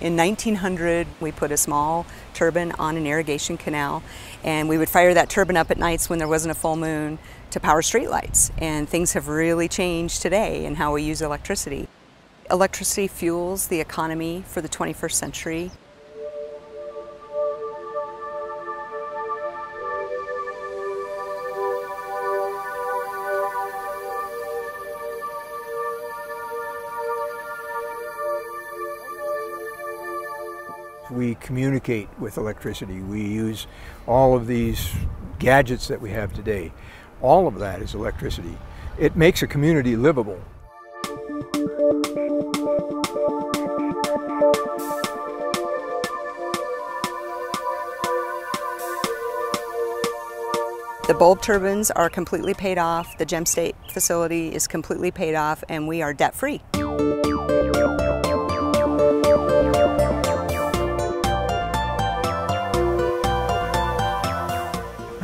In 1900, we put a small turbine on an irrigation canal, and we would fire that turbine up at nights when there wasn't a full moon to power streetlights. And things have really changed today in how we use electricity. Electricity fuels the economy for the 21st century. Communicate with electricity. We use all of these gadgets that we have today. All of that is electricity. It makes a community livable. The bulb turbines are completely paid off, the Gem State facility is completely paid off, and we are debt free.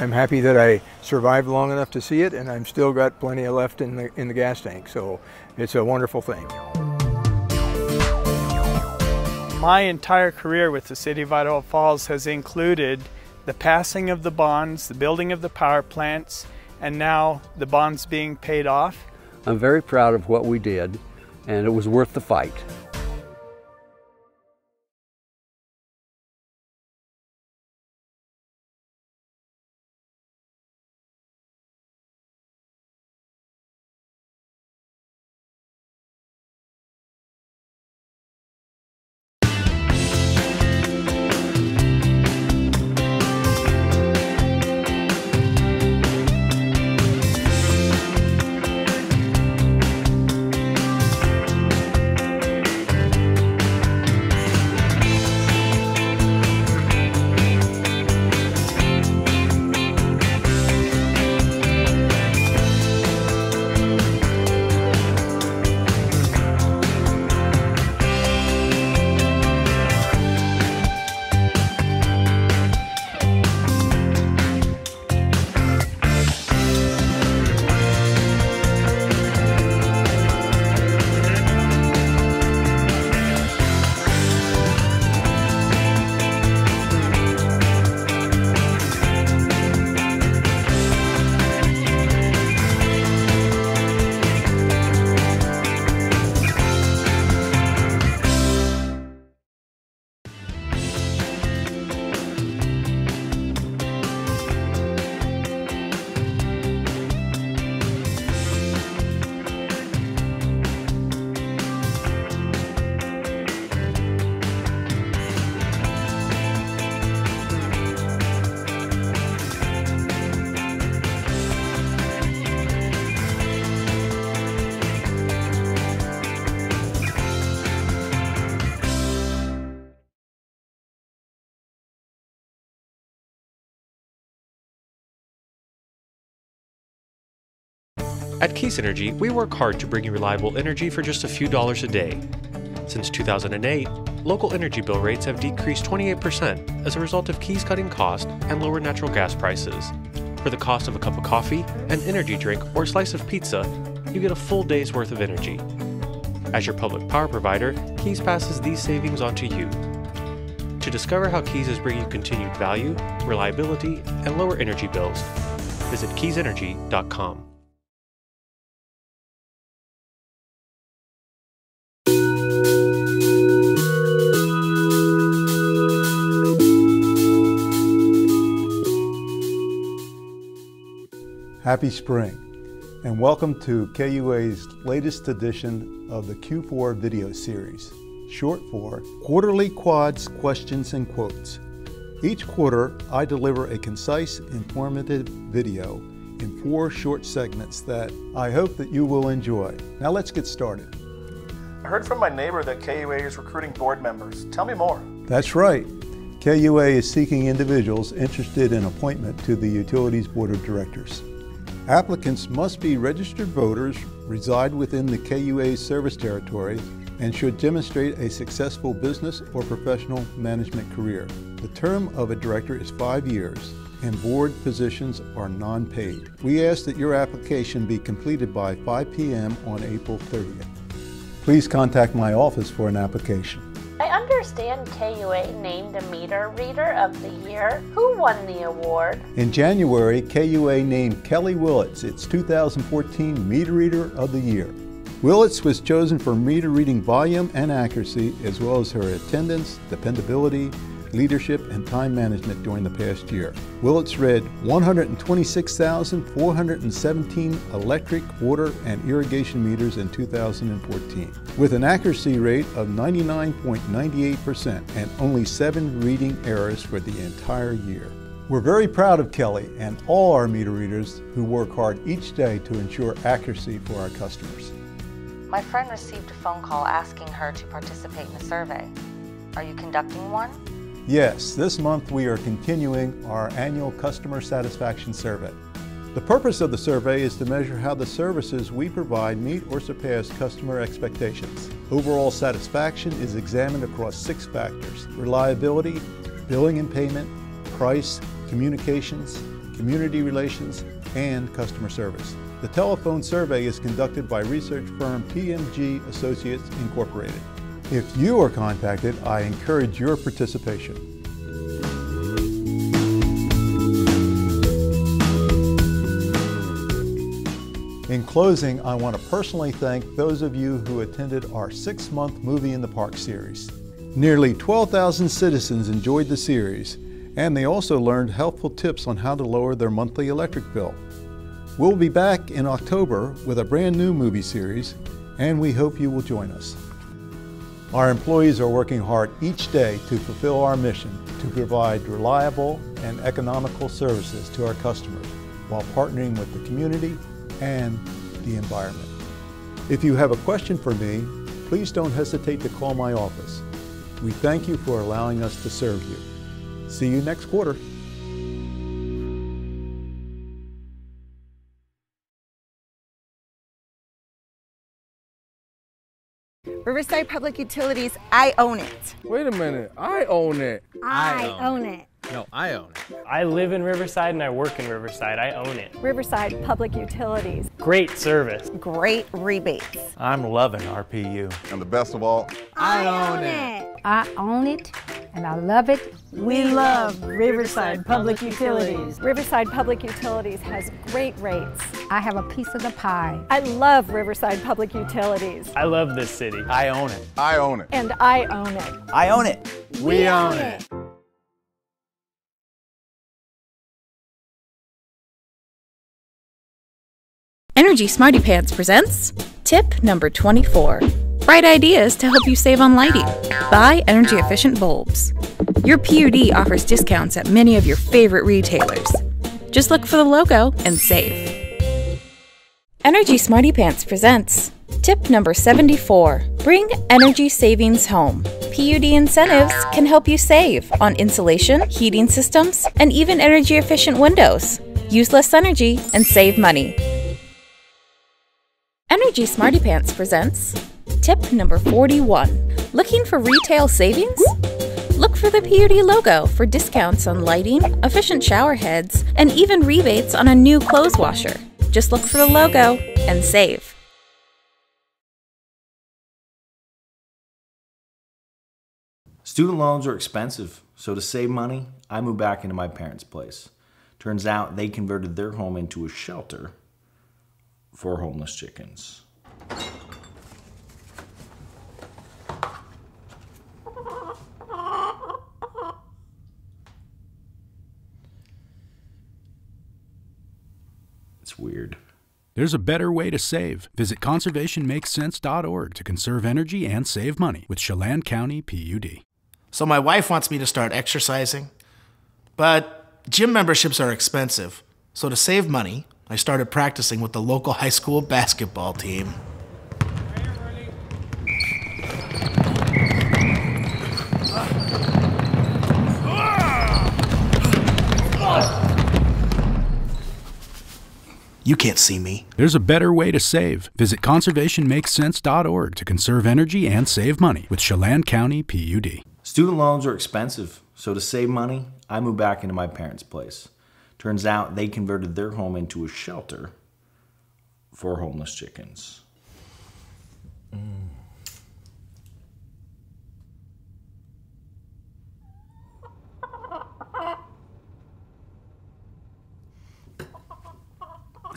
I'm happy that I survived long enough to see it and I'm still got plenty of left in the, in the gas tank. So it's a wonderful thing. My entire career with the City of Idaho Falls has included the passing of the bonds, the building of the power plants, and now the bonds being paid off. I'm very proud of what we did and it was worth the fight. At Keys Energy, we work hard to bring you reliable energy for just a few dollars a day. Since 2008, local energy bill rates have decreased 28% as a result of Keys cutting cost and lower natural gas prices. For the cost of a cup of coffee, an energy drink, or a slice of pizza, you get a full day's worth of energy. As your public power provider, Keys passes these savings on to you. To discover how Keys is bringing continued value, reliability, and lower energy bills, visit keysenergy.com. Happy spring, and welcome to KUA's latest edition of the Q4 video series, short for Quarterly Quads Questions and Quotes. Each quarter, I deliver a concise, informative video in four short segments that I hope that you will enjoy. Now let's get started. I heard from my neighbor that KUA is recruiting board members. Tell me more. That's right. KUA is seeking individuals interested in appointment to the Utilities Board of Directors. Applicants must be registered voters, reside within the KUA service territory, and should demonstrate a successful business or professional management career. The term of a director is five years, and board positions are non-paid. We ask that your application be completed by 5 p.m. on April 30th. Please contact my office for an application. Understand KUA named a meter reader of the year. Who won the award? In January, KUA named Kelly Willits its 2014 Meter Reader of the Year. Willits was chosen for meter reading volume and accuracy, as well as her attendance, dependability, leadership, and time management during the past year. Willits read 126,417 electric, water, and irrigation meters in 2014, with an accuracy rate of 99.98% and only seven reading errors for the entire year. We're very proud of Kelly and all our meter readers who work hard each day to ensure accuracy for our customers. My friend received a phone call asking her to participate in a survey. Are you conducting one? Yes, this month we are continuing our annual customer satisfaction survey. The purpose of the survey is to measure how the services we provide meet or surpass customer expectations. Overall satisfaction is examined across six factors reliability, billing and payment, price, communications, community relations, and customer service. The telephone survey is conducted by research firm PMG Associates Incorporated. If you are contacted, I encourage your participation. In closing, I want to personally thank those of you who attended our six month Movie in the Park series. Nearly 12,000 citizens enjoyed the series, and they also learned helpful tips on how to lower their monthly electric bill. We'll be back in October with a brand new movie series, and we hope you will join us. Our employees are working hard each day to fulfill our mission to provide reliable and economical services to our customers while partnering with the community and the environment. If you have a question for me, please don't hesitate to call my office. We thank you for allowing us to serve you. See you next quarter. Riverside Public Utilities, I own it. Wait a minute, I own it. I, own it. No, I own it. I live in Riverside and I work in Riverside. I own it. Riverside Public Utilities. Great service. Great rebates. I'm loving RPU. And the best of all, I, own it. I own it and I love it. We love Riverside Public Utilities. Riverside Public Utilities has great rates. I have a piece of the pie. I love Riverside Public Utilities. I love this city. I own it. I own it. And I own it. I own it. We, we own, own it. it. Energy Smarty Pants presents tip number 24. Bright ideas to help you save on lighting. Buy energy efficient bulbs. Your PUD offers discounts at many of your favorite retailers. Just look for the logo and save. Energy Smarty Pants presents tip number 74. Bring energy savings home. PUD incentives can help you save on insulation, heating systems, and even energy efficient windows. Use less energy and save money. Energy Smarty Pants presents tip number 41. Looking for retail savings? Look for the PUD logo for discounts on lighting, efficient shower heads, and even rebates on a new clothes washer. Just look for the logo and save. Student loans are expensive, so to save money, I moved back into my parents' place. Turns out they converted their home into a shelter for homeless chickens. It's weird. There's a better way to save. Visit conservationmakesense.org to conserve energy and save money with Chelan County PUD. So, my wife wants me to start exercising, but gym memberships are expensive. So, to save money, I started practicing with the local high school basketball team. You can't see me. There's a better way to save. Visit conservationmakesense.org to conserve energy and save money with Chelan County PUD. Student loans are expensive, so to save money, I moved back into my parents' place. Turns out they converted their home into a shelter for homeless chickens. Mm.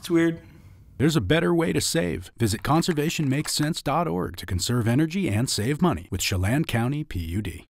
It's weird. There's a better way to save. Visit conservationmakesense.org to conserve energy and save money with Chelan County PUD.